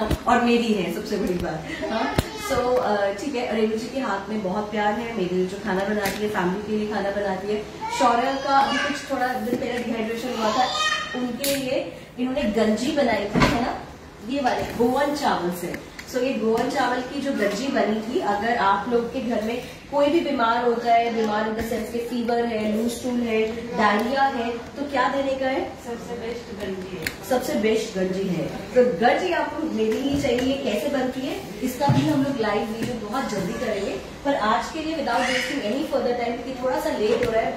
और मेरी है सबसे बड़ी बात। हाँ सो ठीक है रेणु जी के हाथ में बहुत प्यार है, मेरी जो खाना बनाती है, फैमिली के लिए खाना बनाती है। शौर्य का अभी कुछ थोड़ा दिन पहले डिहाइड्रेशन हुआ था, उनके लिए इन्होंने गंजी बनाई थी, है ना? ये वाले गोवन चावल से। सो so, ये गोवन चावल की जो गंजी बनी थी अगर आप लोग के घर में कोई भी बीमार होता है बीमार इन द सेंस के फीवर है लूज टूल है डायरिया है तो क्या देने का है? सबसे बेस्ट गंजी है। सबसे बेस्ट गंजी है। तो गंजी आपको लेनी ही चाहिए कैसे बनती है इसका भी हम लोग लाइव वीडियो बहुत जल्दी करेंगे। पर आज के लिए without wasting any further time क्योंकि थोड़ा सा लेट हो रहा है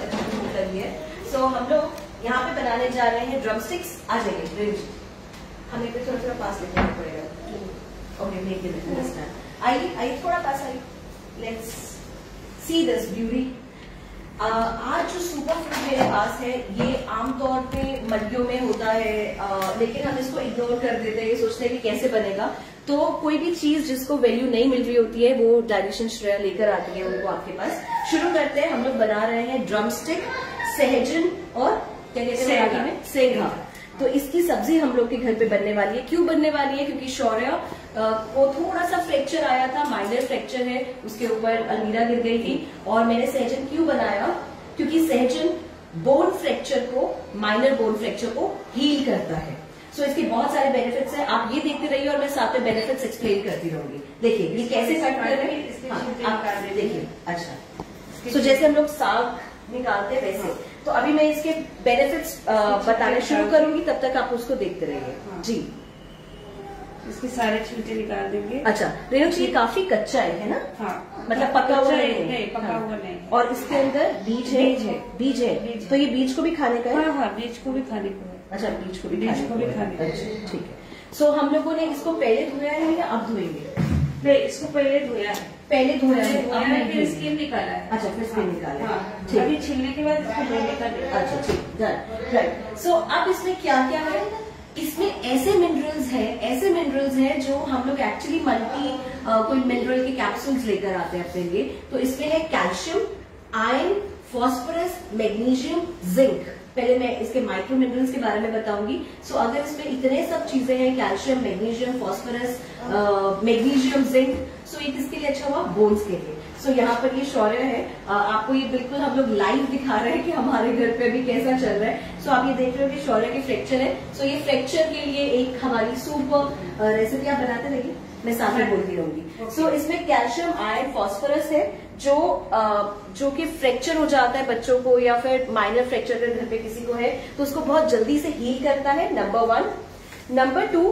करिए सो हम लोग यहाँ पे बनाने जा रहे हैं ड्रम स्टिक्स आ जाएँगे हमें थोड़ा थोड़ा पास लेना पड़ेगा। ओके मेक इट अंडरस्टैंड आइए आइए थोड़ा पास आइए लेट्स सी दिस ब्यूटी आज जो सुपर फ़ूड मेरे पास है ये आमतौर पे मंडियों में होता है uh, लेकिन हम इसको इग्नोर कर देते हैं ये सोचते हैं कि कैसे बनेगा। तो कोई भी चीज़ जिसको वैल्यू नहीं मिल रही होती है वो डायरेक्शन श्रेया लेकर आती है उनको आपके पास। शुरू करते हैं हम लोग बना रहे हैं ड्रम स्टिक सहजन और क्या कहते हैं सेगा तो इसकी सब्ज़ी हम लोग के घर पे बनने वाली है। क्यों बनने वाली है? क्योंकि शौर्य को थोड़ा सा फ्रैक्चर आया था माइनर फ्रैक्चर है उसके ऊपर अलमीरा गिर गई थी। और मैंने सहजन क्यों बनाया? क्योंकि सहजन बोन फ्रैक्चर को माइनर बोन फ्रैक्चर को हील करता है। सो so, इसके बहुत सारे बेनिफिट्स हैं। आप ये देखते रहिए और मैं साथ में बेनिफिट्स एक्सप्लेन करती रहूँगी। देखिए ये कैसे कट कर रहे हैं हाँ, देखिए। अच्छा। तो so, जैसे हम लोग साग निकालते हैं वैसे। तो अभी मैं इसके बेनिफिट्स बताने शुरू करूँगी तब तक आप उसको देखते रहिए। हाँ। जी। इसके सारे छिलके निकाल देंगे। अच्छा रेणु जी काफ़ी कच्चा है है ना? हाँ। मतलब पका हुआ नहीं, नहीं पका हाँ। हुआ नहीं। और इसके अंदर बीज है? बीज है। बीज है। तो ये बीज को भी खाने का है? हाँ हाँ बीज को भी खाने को है। अच्छा बीज को भी बीज को भी खाने का है। अच्छा ठीक है। सो हम लोगों ने इसको पहले धोया है या अब धोएँगे? नहीं इसको पहले धोया है। पहले धोया है अब है फिर स्किन निकाला है। अच्छा फिर स्किन निकाला है। हाँ ठीक। अभी छीलने के बाद इसको धोने का अच्छा ठीक। डन राइट सो अब इसमें क्या क्या है? इसमें ऐसे मिनरल्स है ऐसे मिनरल्स है जो हम लोग एक्चुअली मल्टी कोई मिनरल के कैप्सूल्स लेकर आते हैं अपने लिए। तो इसमें है calcium iron phosphorus magnesium zinc पहले मैं इसके माइक्रो मिनरल्स के बारे में बताऊँगी। सो so, अगर इसमें इतने सब चीज़ें हैं calcium magnesium phosphorus magnesium zinc so ये किसके लिए अच्छा हुआ? बोन्स के लिए। सो so, यहाँ पर ये शौर्य है। आ, आपको ये बिल्कुल हम लोग लाइव दिखा रहे हैं कि हमारे घर पे अभी कैसा चल रहा है। सो so, आप ये देख रहे हो कि शौर्य के फ्रैक्चर है। सो so, ये फ्रैक्चर के लिए एक हमारी सूप रेसिपी आप बनाते रहिए मैं साथ में बोलती रहूँगी। सो so, इसमें कैल्शियम आयरन फॉस्फोरस है। जो जो कि फ्रैक्चर हो जाता है बच्चों को या फिर माइनर फ्रैक्चर अगर घर पे किसी को है तो उसको बहुत जल्दी से हील करता है number one number two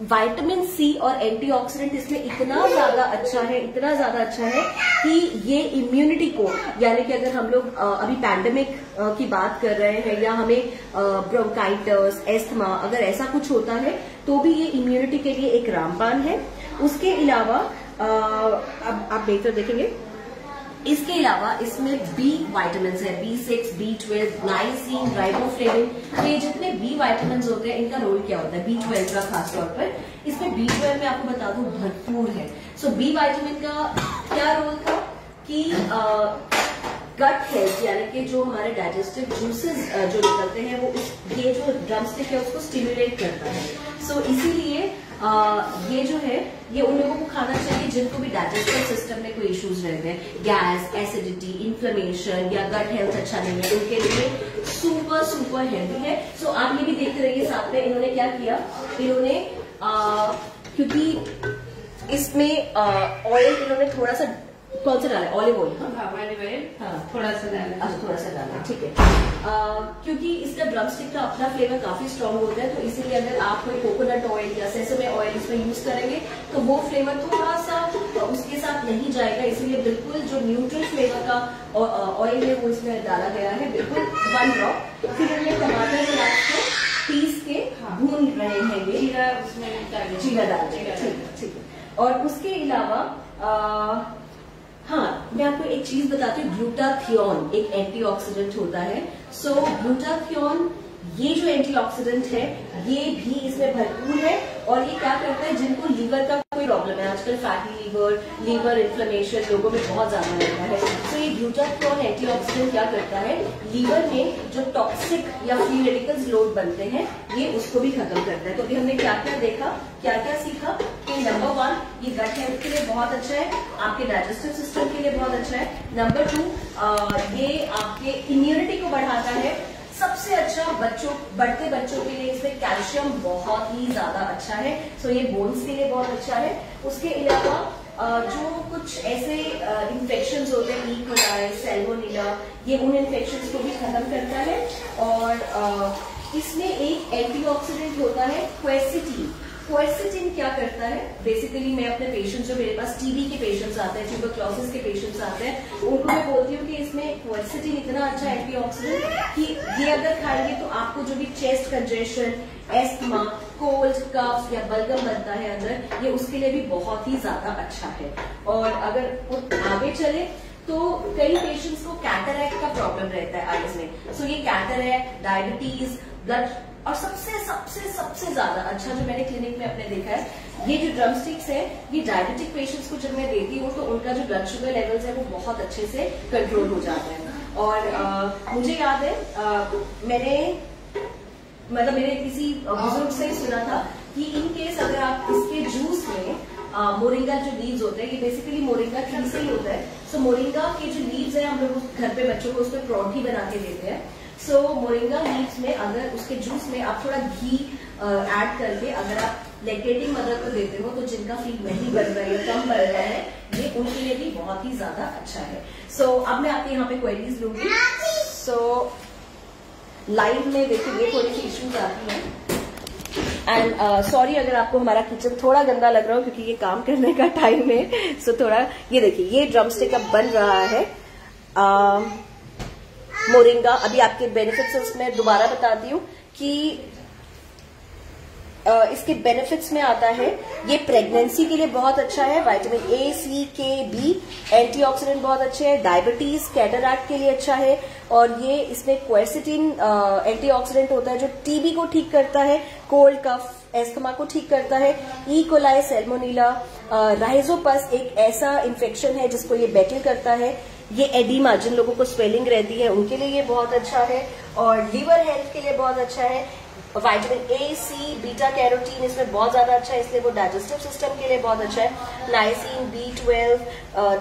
vitamin C और एंटीऑक्सीडेंट इसमें इतना ज़्यादा अच्छा है, इतना ज़्यादा अच्छा है कि ये इम्यूनिटी को, यानी कि अगर हम लोग अभी पैंडेमिक की बात कर रहे हैं या हमें ब्रोंकाइटस एस्थमा अगर ऐसा कुछ होता है तो भी ये इम्यूनिटी के लिए एक रामबान है। उसके अलावा अब आप बेहतर देखेंगे। इसके अलावा इसमें बी वाइटामिन है B six B twelve niacin riboflavin तो ये जितने बी वाइटामिन होते हैं, इनका रोल क्या होता है? बी ट्वेल्व का खासतौर पर। इसमें बी ट्वेल्व में आपको बता दू, भरपूर है। सो बी वाइटामिन का क्या रोल था? कि गट हेल्थ यानी कि जो हमारे डाइजेस्टिव जूसेस जो निकलते हैं वो ये जो ड्रम स्टिक है उसको स्टिमुलेट करता है। सो so, इसीलिए ये जो है ये उन लोगों को खाना चाहिए जिनको भी डाइजेस्टिव सिस्टम में कोई इश्यूज़ रहते हैं गैस एसिडिटी इन्फ्लेमेशन या गट हेल्थ अच्छा नहीं है उनके लिए सुपर सुपर हेल्थी है। सो so, आप ये भी देखते रहिए साथ में इन्होंने क्या किया? इन्होंने क्योंकि इसमें ऑयल इन्होंने थोड़ा सा कौन सा डाला? ऑलिव ऑयल मैंने हाँ। थोड़ा सा डाला। अच्छा थोड़ा सा डालना ठीक है। आ, क्योंकि इसका ड्रम स्टिक का अपना फ्लेवर काफ़ी स्ट्रांग होता है तो इसीलिए अगर आप कोई कोकोनट ऑयल या सेसमे ऑयल इसमें यूज़ करेंगे तो वो फ्लेवर थोड़ा सा उसके साथ नहीं जाएगा। इसीलिए बिल्कुल जो न्यूट्रल फ्लेवर का ऑयल है वो इसमें डाला गया है बिल्कुल वन ड्रॉप फिर हमने टमाटर प्याज को पीस के हाँ। भून रहे हैं ये जीरा उसमें जीरा डाल ठीक है और उसके अलावा हाँ मैं आपको एक चीज़ बताती हूँ ग्लूटाथियोन एक एंटीऑक्सीडेंट होता है। सो so, ग्लूटाथियोन ये जो एंटीऑक्सीडेंट है ये भी इसमें भरपूर है और ये क्या करता है जिनको लीवर का कोई प्रॉब्लम है? आजकल फैटी लीवर लीवर इन्फ्लेमेशन लोगों में बहुत ज़्यादा रहता है। तो ये ग्लूटाथ्रोन एंटीऑक्सीडेंट क्या करता है? लीवर में जो टॉक्सिक या फ्री रेडिकल्स लोड बनते हैं, ये उसको भी खत्म करता है। तो अभी हमने क्या क्या देखा क्या क्या सीखा? कि नंबर वन ये गट हेल्थ के लिए बहुत अच्छा है, आपके डाइजेस्टिव सिस्टम के लिए बहुत अच्छा है। नंबर टू ये आपके इम्यूनिटी को बढ़ाता है सबसे अच्छा बच्चों, बढ़ते बच्चों के लिए इसमें कैल्शियम बहुत ही ज़्यादा अच्छा है। सो ये बोन्स के लिए बहुत अच्छा है। उसके अलावा जो कुछ ऐसे इन्फेक्शन होते हैं ईकोलाई सेल्मोनिला ये उन इन्फेक्शन को भी खत्म करता है। और इसमें एक एंटीऑक्सीडेंट होता है क्वेसिटी क्वेर्सिटिन क्या करता है? बेसिकली मैं अपने पेशेंट्स जो मेरे पास टीबी के पेशेंट्स आते हैं ट्यूबरक्लोसिस के पेशेंट्स आते हैं उनको मैं बोलती हूँ कि इसमें क्वेर्सिटिन इतना अच्छा एंटीऑक्सीडेंट कि ये अगर खाएँगे तो आपको जो भी chest congestion asthma cold cough या बलगम बनता है अंदर ये उसके लिए भी बहुत ही ज़्यादा अच्छा है। और अगर आगे चले तो कई पेशेंट्स को कैटरैक्ट का प्रॉब्लम रहता है आईज में। सो so, ये कैटरैक्ट डायबिटीज़ ब्लड और सबसे सबसे सबसे ज़्यादा अच्छा जो मैंने क्लिनिक में अपने देखा है ये जो ड्रम स्टिक्स है ये डायबिटिक पेशेंट्स को जब मैं देती हूँ तो उनका जो ब्लड शुगर लेवल्स है वो बहुत अच्छे से कंट्रोल हो जाते हैं। और आ, मुझे याद है आ, मैंने मतलब मेरे किसी बुज़ुर्ग से सुना था कि इन केस अगर आप इसके जूस में मोरिंगा जो लीव्स होते हैं ये बेसिकली मोरिंगा ट्री से ही होता है। सो मोरिंगा के जो लीव्स है हम लोग घर पे बच्चों को उसमें परौठी बना के देते हैं। सो मोरिंगा लीव्स में अगर उसके जूस में आप थोड़ा घी ऐड करके अगर आप लेकेटिंग मदर को देते हो तो जिनका फ़ीड नहीं बन रहा है कम बन रहा है ये उनके लिए भी बहुत ही ज़्यादा अच्छा है। सो so, अब मैं आपके यहाँ पे क्वेरीज लूँगी। सो so, लाइव में देखिए ये थोड़ी सी इश्यूज़ आती हैं। एंड सॉरी uh, अगर आपको हमारा किचन थोड़ा गंदा लग रहा हो क्योंकि ये काम करने का टाइम है। सो so, थोड़ा ये देखिए ये ड्रम स्टिक अब बन रहा है। uh, मोरिंगा, अभी आपके बेनिफिट्स में दोबारा बताती हूँ कि इसके बेनिफिट्स में आता है, ये प्रेगनेंसी के लिए बहुत अच्छा है वाइटामिन ए सी के बी एंटीऑक्सीडेंट बहुत अच्छे हैं डायबिटीज़ कैटरैक्ट के लिए अच्छा है, और ये इसमें क्वेसिटिन एंटीऑक्सीडेंट होता है जो टीबी को ठीक करता है कोल्ड कफ एस्थमा को ठीक करता है ई कोलाई सेल्मोनीला राइजोपस एक ऐसा इन्फेक्शन है जिसको ये बैटल करता है ये एडीमा जिन लोगों को स्वेलिंग रहती है, उनके लिए ये बहुत अच्छा है और लीवर हेल्थ के लिए बहुत अच्छा है। Vitamin A C beta carotene इसमें बहुत ज़्यादा अच्छा है, इसलिए वो डाइजेस्टिव सिस्टम के लिए बहुत अच्छा है। Niacin B twelve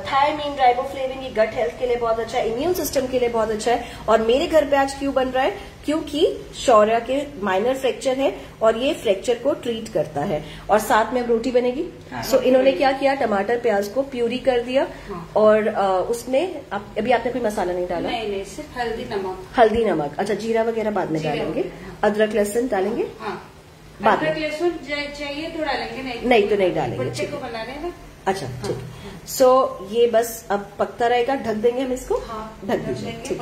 thiamine riboflavin ये गट हेल्थ के लिए बहुत अच्छा है इम्यून सिस्टम के लिए बहुत अच्छा है। और मेरे घर पे आज क्यों बन रहा है? क्योंकि शौर्य के माइनर फ्रैक्चर है और ये फ्रैक्चर को ट्रीट करता है। और साथ में अब रोटी बनेगी। सो हाँ, so, इन्होंने क्या किया? टमाटर प्याज को प्यूरी कर दिया। हाँ। और आ, उसमें आप, अभी आपने कोई मसाला नहीं डाला? नहीं नहीं सिर्फ़ हल्दी नमक। हल्दी नमक। अच्छा जीरा वगैरह बाद में डालेंगे। अदरक लहसुन डालेंगे? हाँ। बाद में। लहसुन चाहिए तो डालेंगे नहीं तो नहीं डालेंगे बच्चे को बना रहे अच्छा ठीक। सो ये बस अब पकता रहेगा। ढक देंगे हम इसको। ढक दीजिए ठीक।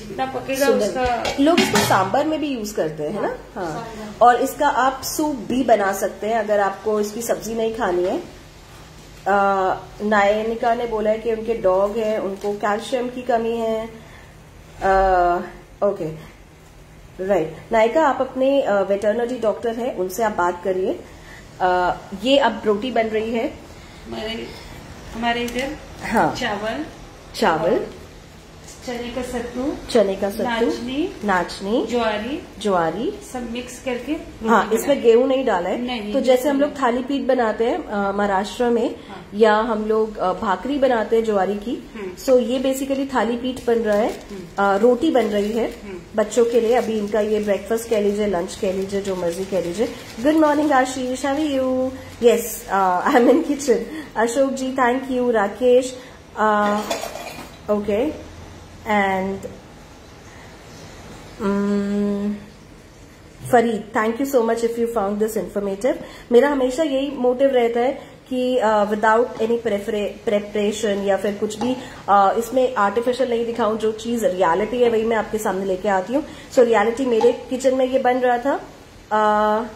जितना पकेगा उसका। लोग इसको सांबर में भी यूज़ करते हैं ना? हाँ। और इसका आप सूप भी बना सकते हैं अगर आपको इसकी सब्ज़ी नहीं खानी है। नायनिका ने बोला है कि उनके डॉग है उनको कैल्शियम की कमी है। आ, ओके। राइट नायिका आप अपने वेटरनरी डॉक्टर है उनसे आप बात करिए। ये अब रोटी बन रही है। हमारे हमारे इधर हाँ। चावल। चावल। चने का सत्तू चने का सत्तू नाचनी नाचनी ज्वारी ज्वारी। सब मिक्स करके हाँ इसमें गेहूँ नहीं डाला है। नहीं, तो जैसे हम लोग थाली पीठ बनाते हैं महाराष्ट्र में हाँ। या हम लोग भाकरी बनाते हैं ज्वारी की हम्म। सो ये बेसिकली थाली पीठ बन रहा है हम्म। रोटी बन रही है हम्म। बच्चों के लिए। अभी इनका ये ब्रेकफास्ट कह लीजिए लंच कह लीजिए जो मर्ज़ी कह लीजिए। Good morning Ashish have you yes I am in kitchen Ashok ji thank you Rakesh okay and um, Farid thank you so much if you found this informative मेरा हमेशा यही मोटिव रहता है कि विदाउट एनी प्रेपरेशन या फिर कुछ भी uh, इसमें आर्टिफिशियल नहीं दिखाऊँ जो चीज़ रियलिटी है वही मैं आपके सामने लेके आती हूँ। सो रियलिटी मेरे किचन में ये बन रहा था। Uh,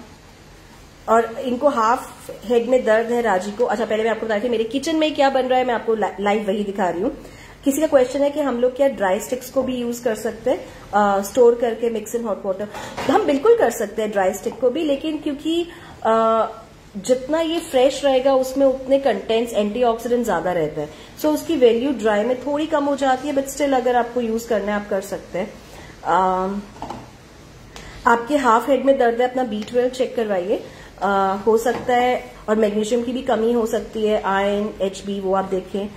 और इनको हाफ़ हेड में दर्द है राज़ी को। अच्छा पहले मैं आपको बता रही थी मेरे किचन में क्या बन रहा है मैं आपको लाइव वही दिखा रही हूँ। किसी का क्वेश्चन है कि हम लोग क्या ड्राई स्टिक्स को भी यूज़ कर सकते हैं स्टोर करके मिक्स इन हॉट वाटर हम बिल्कुल कर सकते हैं ड्राई स्टिक को भी लेकिन क्योंकि जितना ये फ्रेश रहेगा उसमें उतने कंटेंट्स एंटीऑक्सीडेंट ज़्यादा रहते हैं। सो so, उसकी वैल्यू ड्राई में थोड़ी कम हो जाती है बट स्टिल अगर आपको यूज़ करना है आप कर सकते हैं। आपके हाफ़ हेड में दर्द है अपना बी ट्वेल्व चेक करवाइए। हो सकता है और मैग्नीशियम की भी कमी हो सकती है आयन एच वो आप देखें।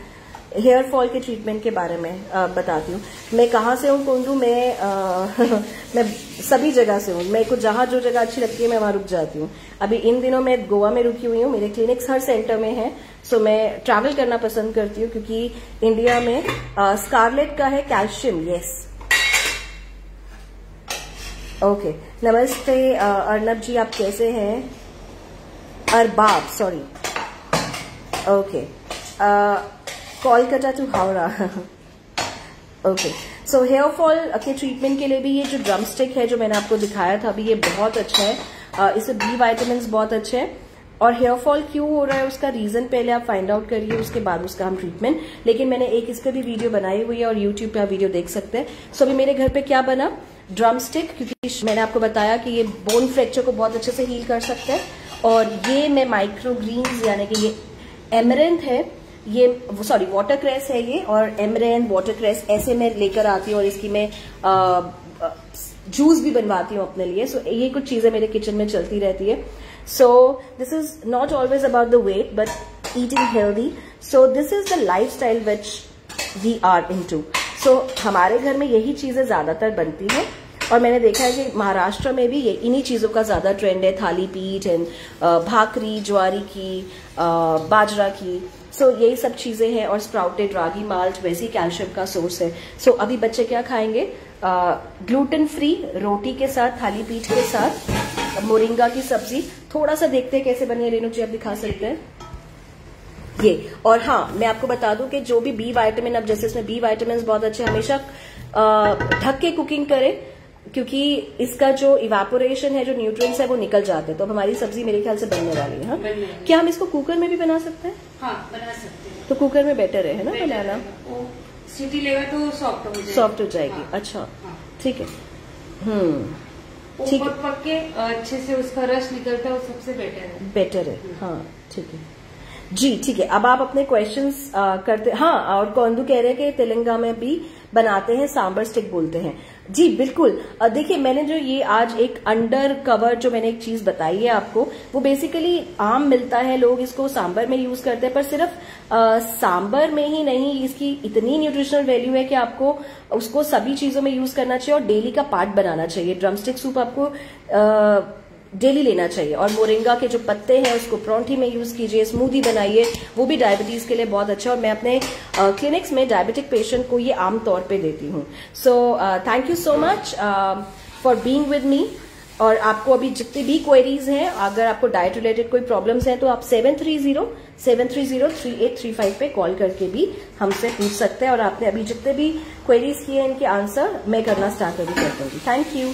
हेयर फॉल के ट्रीटमेंट के बारे में बताती हूँ। मैं कहाँ से हूँ कौन मैं आ, मैं सभी जगह से हूँ। मैं को जहाँ जो जगह अच्छी लगती है मैं वहाँ रुक जाती हूँ। अभी इन दिनों मैं गोवा में रुकी हुई हूँ। मेरे क्लिनिक्स हर सेंटर में है। सो मैं ट्रैवल करना पसंद करती हूँ क्योंकि इंडिया में स्कारलेट का है कैल्शियम यस ओके नमस्ते अर्नब जी आप कैसे हैं? Arbab sorry okay Kolkata to Howrah. Okay so hair fall के ट्रीटमेंट के लिए भी ये जो ड्रम स्टिक है जो मैंने आपको दिखाया था अभी ये बहुत अच्छा है। Uh, इससे बी वाइटामिन बहुत अच्छे हैं। और हेयर फॉल क्यों हो रहा है उसका रीजन पहले आप फाइंड आउट करिए उसके बाद उसका हम ट्रीटमेंट लेकिन मैंने एक इसका भी वीडियो बनाई हुई है और यूट्यूब पे आप वीडियो देख सकते हैं। सो so, अभी मेरे घर पे क्या बना? ड्रम स्टिक क्योंकि मैंने आपको बताया कि ये बोन फ्रैक्चर को बहुत अच्छे से हील कर सकते हैं। और ये मैं माइक्रो ग्रीन्स यानी कि ये एमरेंथ है ये सॉरी वाटर क्रेस है ये और एमरेन वाटर क्रेस ऐसे मैं लेकर आती हूँ और इसकी मैं जूस भी बनवाती हूँ अपने लिए। सो so, ये कुछ चीज़ें मेरे किचन में चलती रहती है। So this is not always about the weight but eating healthy so this is the life style which we are into so हमारे घर में यही चीज़ें ज़्यादातर बनती हैं। और मैंने देखा है कि महाराष्ट्र में भी ये इन्हीं चीज़ों का ज़्यादा ट्रेंड है थाली पीठ एंड भाकरी ज्वारी की बाजरा की। सो so, यही सब चीज़ें हैं और स्प्राउटेड रागी माल्ट वैसी कैल्शियम का सोर्स है। सो so, अभी बच्चे क्या खाएँगे? ग्लूटेन फ्री रोटी के साथ थाली पीठ के साथ मोरिंगा की सब्ज़ी। थोड़ा सा देखते हैं कैसे बनी रेणु जी आप दिखा सकते हैं। ये और हाँ मैं आपको बता दूँ कि जो भी बी वाइटामिन अब जैसे इसमें बी वाइटामिन बहुत अच्छे हमेशा ढक के कुकिंग करें। क्योंकि इसका जो इवापोरेशन है जो न्यूट्रिएंट्स है वो निकल जाते हैं। तो अब हमारी सब्ज़ी मेरे ख्याल से बनने वाली है हाँ? क्या हम इसको कुकर में भी बना सकते हैं? हाँ बना सकते हैं। तो कुकर में बेटर है ना बनाना सीटी लेगा तो सॉफ्ट हो जाएगी। सॉफ्ट हो जाएगी हाँ, अच्छा। हाँ। ठीक है। हम्म। ठीक है। पक के अच्छे से उसका रस निकलता है वो सबसे बेटर है। बेटर है हाँ। ठीक है। जी ठीक है। अब आप अपने क्वेश्चंस करते हाँ और कौंदू कह रहे हैं कि तेलंगाना में भी बनाते हैं सांबर स्टिक बोलते हैं। जी बिल्कुल। देखिए मैंने जो ये आज एक अंडर कवर जो मैंने एक चीज़ बताई है आपको वो बेसिकली आम मिलता है लोग इसको सांबर में यूज़ करते हैं पर सिर्फ़ आ, सांबर में ही नहीं इसकी इतनी न्यूट्रिशनल वैल्यू है कि आपको उसको सभी चीज़ों में यूज़ करना चाहिए और डेली का पार्ट बनाना चाहिए। ड्रमस्टिक सूप आपको आ, डेली लेना चाहिए। और मोरिंगा के जो पत्ते हैं, उसको प्रौंठी में यूज़ कीजिए स्मूदी बनाइए, वो भी डायबिटीज़ के लिए बहुत अच्छा और मैं अपने क्लिनिक्स में डायबिटिक पेशेंट को ये आम तौर पे देती हूँ। So thank you so much for being with me और आपको अभी जितनी भी क्वेरीज हैं, अगर आपको डाइट रिलेटेड कोई प्रॉब्लम्स हैं तो आप seven three zero seven three zero three eight three five पे कॉल करके भी हमसे पूछ सकते हैं। और आपने अभी जितने भी क्वेरीज किए हैं, इनके आंसर मैं करना स्टार्ट अभी कर दूँगी थैंक यू